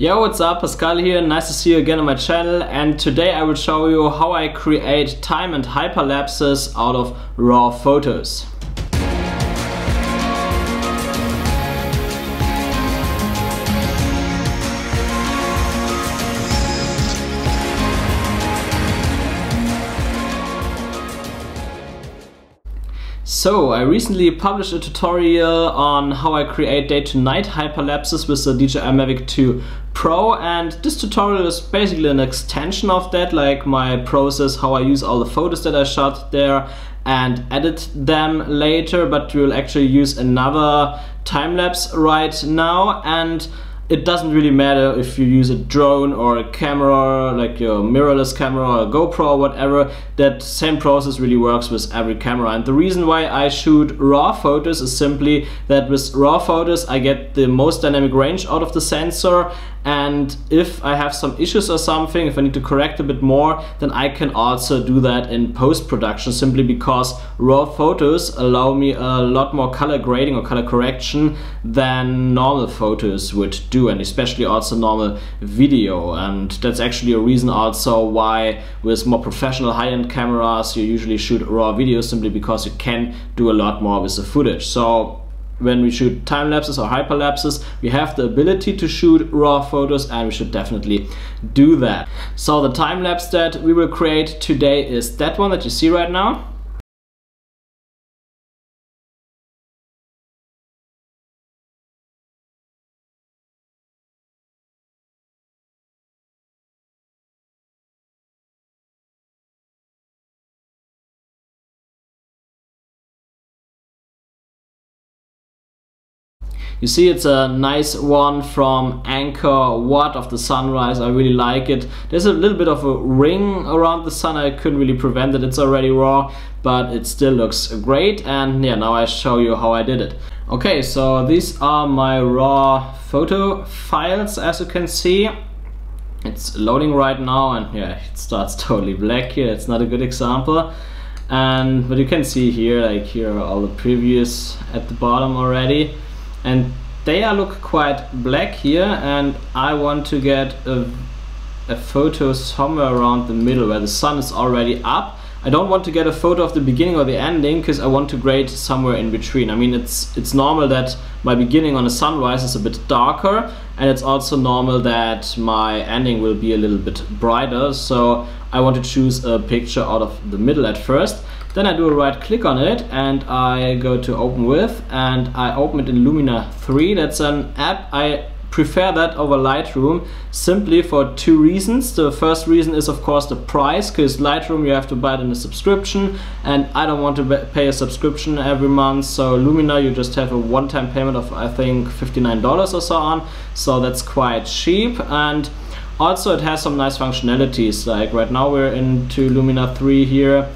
Yo, what's up? Pascal here, nice to see you again on my channel and today I will show you how I create time and hyperlapses out of raw photos. So, I recently published a tutorial on how I create day-to-night hyperlapses with the DJI Mavic 2 Pro and this tutorial is basically an extension of that, like my process, how I use all the photos that I shot there and edit them later, but we'll actually use another time-lapse right now and it doesn't really matter if you use a drone or a camera, like your mirrorless camera or a GoPro or whatever, that same process really works with every camera. And the reason why I shoot RAW photos is simply that with RAW photos I get the most dynamic range out of the sensor and if I have some issues or something, if I need to correct a bit more, then I can also do that in post-production simply because raw photos allow me a lot more color grading or color correction than normal photos would do and especially also normal video and that's actually a reason also why with more professional high-end cameras you usually shoot raw video simply because you can do a lot more with the footage. So when we shoot time lapses or hyperlapses, we have the ability to shoot raw photos and we should definitely do that. So the time lapse that we will create today is that one that you see right now. You see it's a nice one from Angkor Wat of the sunrise. I really like it. There's a little bit of a ring around the sun. I couldn't really prevent it. It's already raw, but it still looks great. And yeah, now I show you how I did it. Okay, so these are my raw photo files as you can see. It's loading right now and yeah, it starts totally black here. It's not a good example and but you can see here like here are all the previews at the bottom already and they are look quite black here and I want to get a, a photo somewhere around the middle where the sun is already up I don't want to get a photo of the beginning or the ending because I want to grade somewhere in between. I mean, it's it's normal that my beginning on a sunrise is a bit darker and it's also normal that my ending will be a little bit brighter. So I want to choose a picture out of the middle at first. Then I do a right click on it and I go to open with and I open it in Luminar 3. That's an app. I prefer that over Lightroom simply for two reasons. The first reason is of course the price because Lightroom you have to buy it in a subscription and I don't want to pay a subscription every month. So Luminar you just have a one-time payment of I think $59 or so on. So that's quite cheap. And also it has some nice functionalities. Like right now we're into Luminar 3 here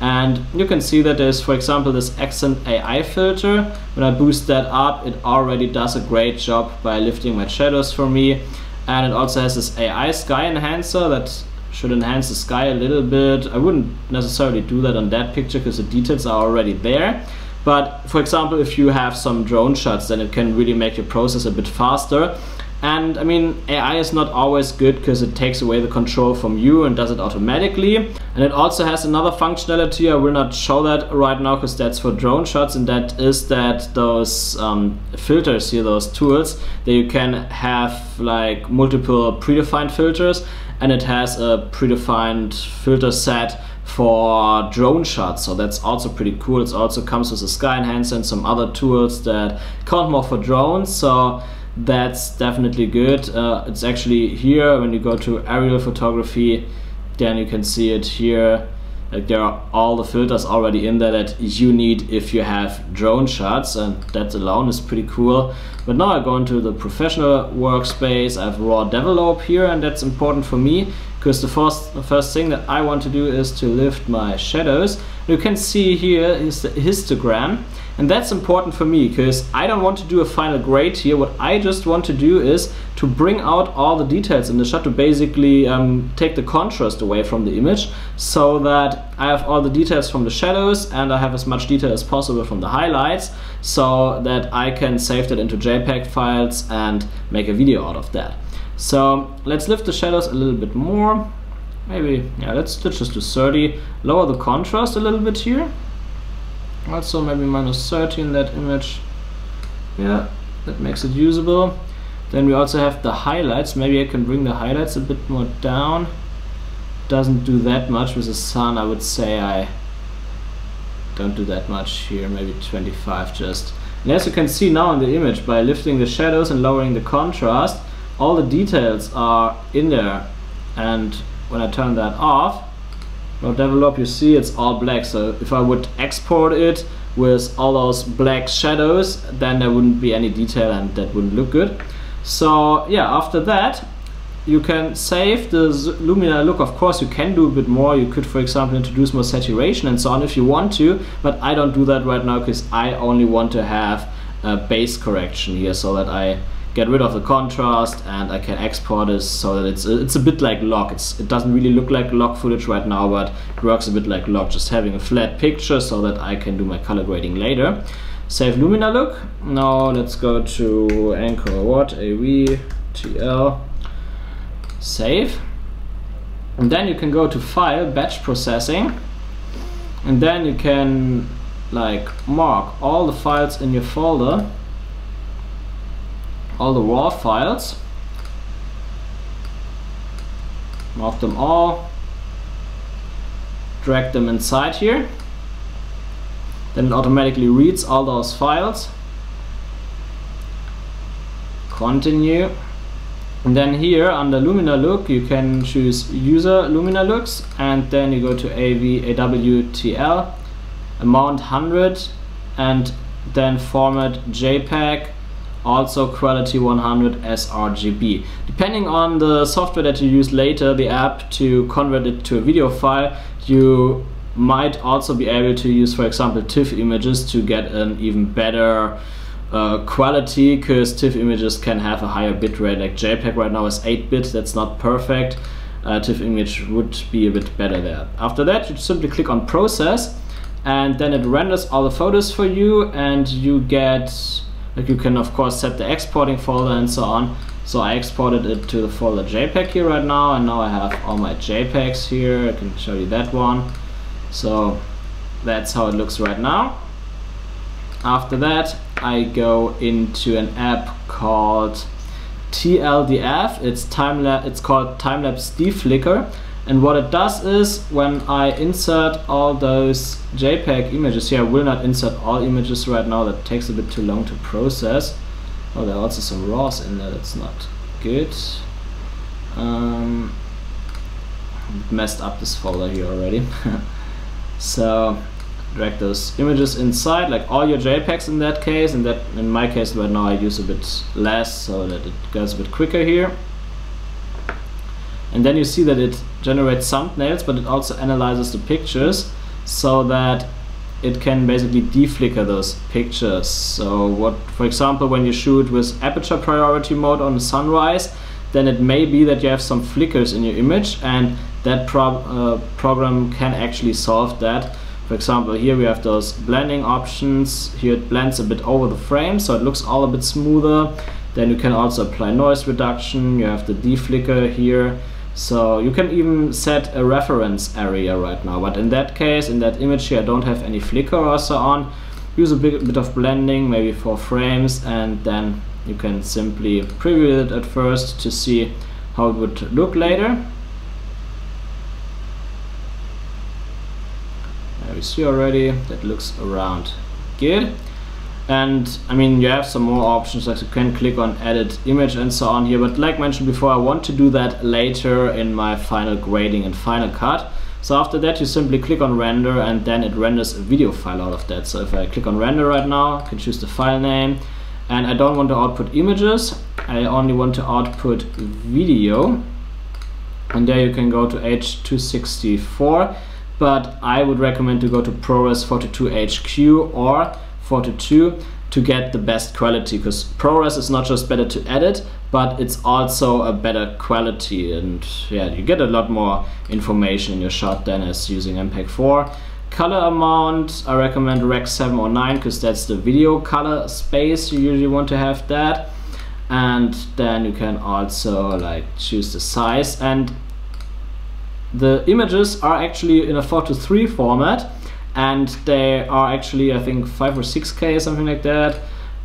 and you can see that there's for example this accent AI filter. When I boost that up it already does a great job by lifting my shadows for me. And it also has this AI sky enhancer that should enhance the sky a little bit. I wouldn't necessarily do that on that picture because the details are already there. But for example if you have some drone shots then it can really make your process a bit faster and I mean, AI is not always good because it takes away the control from you and does it automatically. And it also has another functionality. I will not show that right now because that's for drone shots. And that is that those um, filters here, those tools, that you can have like multiple predefined filters. And it has a predefined filter set for drone shots so that's also pretty cool it also comes with a sky enhancer and some other tools that count more for drones so that's definitely good. Uh, it's actually here when you go to aerial photography, then you can see it here. Like there are all the filters already in there that you need if you have drone shots and that alone is pretty cool. But now I go into the professional workspace, I have raw develop here and that's important for me because the first, the first thing that I want to do is to lift my shadows. You can see here is the histogram and that's important for me because I don't want to do a final grade here. What I just want to do is to bring out all the details in the shot to basically um, take the contrast away from the image so that I have all the details from the shadows and I have as much detail as possible from the highlights so that I can save that into JPEG files and make a video out of that. So let's lift the shadows a little bit more. Maybe, yeah, let's, let's just do 30. Lower the contrast a little bit here. Also maybe minus 30 in that image. Yeah, that makes it usable. Then we also have the highlights. Maybe I can bring the highlights a bit more down. Doesn't do that much with the sun. I would say I don't do that much here. Maybe 25 just. And as you can see now in the image, by lifting the shadows and lowering the contrast, all the details are in there and when I turn that off now develop you see it's all black. So if I would export it with all those black shadows then there wouldn't be any detail and that wouldn't look good. So yeah after that you can save the Luminar look. Of course you can do a bit more. You could for example introduce more saturation and so on if you want to but I don't do that right now because I only want to have a base correction here so that I get rid of the contrast and I can export this so that it's it's a bit like log. It's, it doesn't really look like log footage right now, but it works a bit like log, just having a flat picture so that I can do my color grading later. Save Luminar look. Now let's go to Angkor Wat AV, TL, save. And then you can go to File, Batch Processing, and then you can like mark all the files in your folder all the raw files. Mark them all. Drag them inside here. Then it automatically reads all those files. Continue. And then here under Luminar look you can choose user Luminar looks and then you go to AV AWTL amount 100 and then format JPEG also quality 100 sRGB. Depending on the software that you use later, the app to convert it to a video file, you might also be able to use, for example, TIFF images to get an even better uh, quality because TIFF images can have a higher bitrate. Like JPEG right now is 8-bit, that's not perfect. Uh, TIFF image would be a bit better there. After that, you simply click on Process and then it renders all the photos for you and you get like you can of course set the exporting folder and so on. So I exported it to the folder JPEG here right now and now I have all my JPEGs here. I can show you that one. So that's how it looks right now. After that I go into an app called TLDF. It's time it's called Timelapse Deflicker and what it does is when I insert all those JPEG images here, I will not insert all images right now, that takes a bit too long to process. Oh, there are also some RAWs in there, that's not good. Um, messed up this folder here already. so drag those images inside, like all your JPEGs in that case, and that in my case right now I use a bit less so that it goes a bit quicker here and then you see that it generates thumbnails but it also analyzes the pictures so that it can basically deflicker those pictures. So what for example when you shoot with aperture priority mode on sunrise then it may be that you have some flickers in your image and that pro uh, program can actually solve that. For example here we have those blending options. Here it blends a bit over the frame so it looks all a bit smoother. Then you can also apply noise reduction. You have the deflicker here so you can even set a reference area right now, but in that case, in that image here, I don't have any flicker or so on. Use a bit, bit of blending, maybe four frames, and then you can simply preview it at first to see how it would look later. There we see already, that looks around good and I mean you have some more options like you can click on edit image and so on here. But like mentioned before I want to do that later in my final grading and final cut. So after that you simply click on render and then it renders a video file out of that. So if I click on render right now I can choose the file name. And I don't want to output images. I only want to output video. And there you can go to H264 but I would recommend to go to ProRes 42HQ or 42 to get the best quality because ProRes is not just better to edit but it's also a better quality and yeah, you get a lot more information in your shot than as using MPEG 4. Color amount, I recommend Rec 7 or 9 because that's the video color space. You usually want to have that. And then you can also like choose the size and the images are actually in a 4 to 3 format and they are actually I think 5 or 6k something like that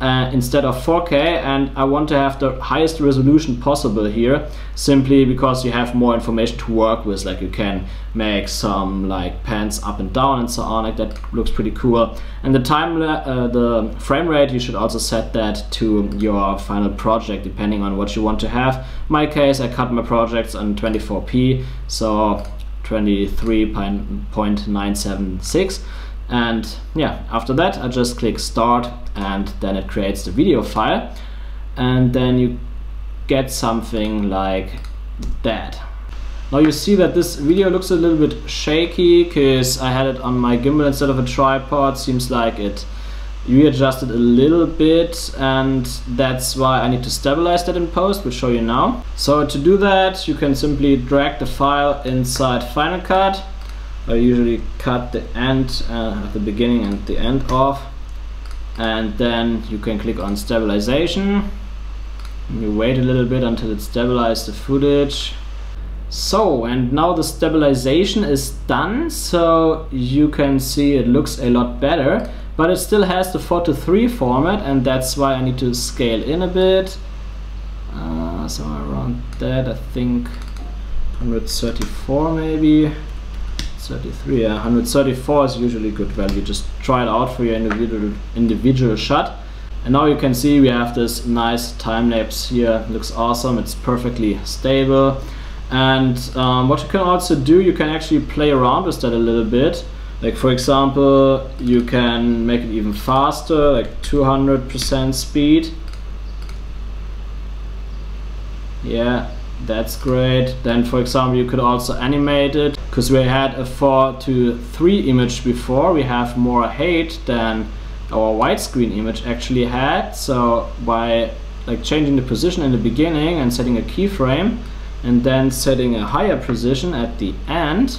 uh, instead of 4K and I want to have the highest resolution possible here simply because you have more information to work with. Like you can make some like pans up and down and so on. Like that looks pretty cool. And the time uh, the frame rate you should also set that to your final project depending on what you want to have. In my case I cut my projects on 24p so 23.976 and yeah after that I just click start and then it creates the video file. And then you get something like that. Now you see that this video looks a little bit shaky because I had it on my gimbal instead of a tripod. Seems like it readjusted a little bit and that's why I need to stabilize that in post, we'll show you now. So to do that you can simply drag the file inside Final Cut. I usually cut the end uh, at the beginning and the end off. And then you can click on stabilization. You wait a little bit until it stabilizes the footage. So and now the stabilization is done so you can see it looks a lot better but it still has the 4 to 3 format and that's why I need to scale in a bit. Uh, so around that I think 134 maybe. 33 yeah 134 is usually good value. Just try it out for your individual individual shot. And now you can see we have this nice time lapse here. Looks awesome. It's perfectly stable. And um, what you can also do you can actually play around with that a little bit like for example you can make it even faster like 200% speed. Yeah that's great. Then for example you could also animate it because we had a 4 to 3 image before. We have more height than our widescreen image actually had. So by like changing the position in the beginning and setting a keyframe and then setting a higher position at the end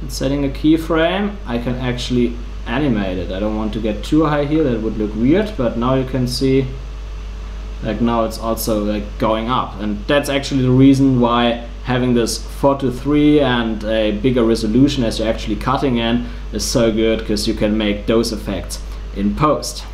and setting a keyframe. I can actually animate it. I don't want to get too high here. That would look weird but now you can see like now it's also like going up. And that's actually the reason why having this 4 to 3 and a bigger resolution as you're actually cutting in is so good because you can make those effects in post.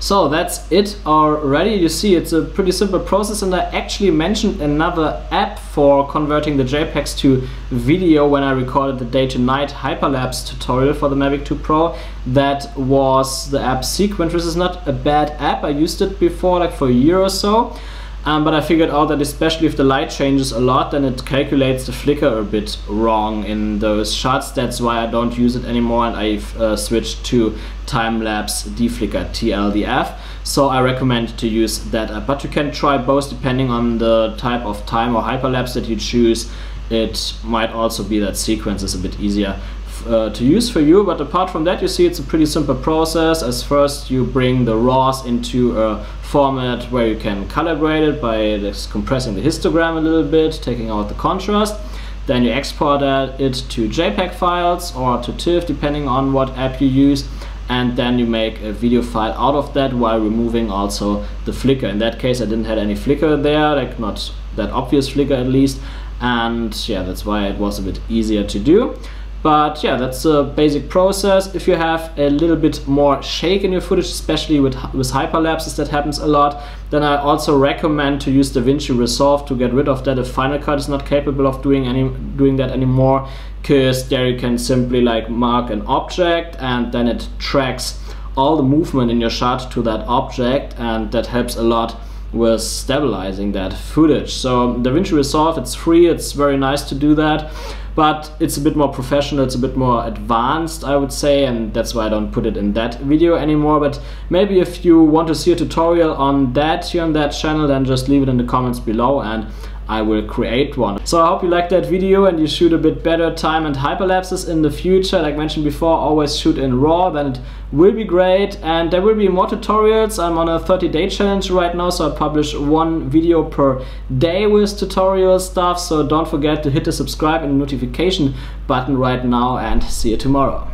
So that's it already. You see it's a pretty simple process and I actually mentioned another app for converting the JPEGs to video when I recorded the day to night hyperlapse tutorial for the Mavic 2 Pro. That was the app Sequent, which is not a bad app. I used it before like for a year or so. Um, but I figured out that especially if the light changes a lot, then it calculates the flicker a bit wrong in those shots. That's why I don't use it anymore and I've uh, switched to time-lapse deflicker TLDF. So I recommend to use that app. But you can try both depending on the type of time or hyperlapse that you choose. It might also be that Sequent is a bit easier uh, to use for you but apart from that you see it's a pretty simple process as first you bring the RAWs into a format where you can calibrate it by just compressing the histogram a little bit taking out the contrast then you export it to JPEG files or to TIFF depending on what app you use and then you make a video file out of that while removing also the flicker. In that case I didn't have any flicker there, like not that obvious flicker at least and yeah that's why it was a bit easier to do. But yeah, that's a basic process. If you have a little bit more shake in your footage, especially with, with hyperlapses, that happens a lot, then I also recommend to use DaVinci Resolve to get rid of that if Final Cut is not capable of doing any doing that anymore, because there you can simply like mark an object and then it tracks all the movement in your shot to that object and that helps a lot with stabilizing that footage. So DaVinci Resolve, it's free, it's very nice to do that but it's a bit more professional, it's a bit more advanced, I would say, and that's why I don't put it in that video anymore. But maybe if you want to see a tutorial on that here on that channel, then just leave it in the comments below and I will create one. So I hope you liked that video and you shoot a bit better time and hyperlapses in the future. Like mentioned before, always shoot in RAW, then it will be great. And there will be more tutorials. I'm on a 30 day challenge right now, so I publish one video per day with tutorial stuff. So don't forget to hit the subscribe and notification button right now and see you tomorrow.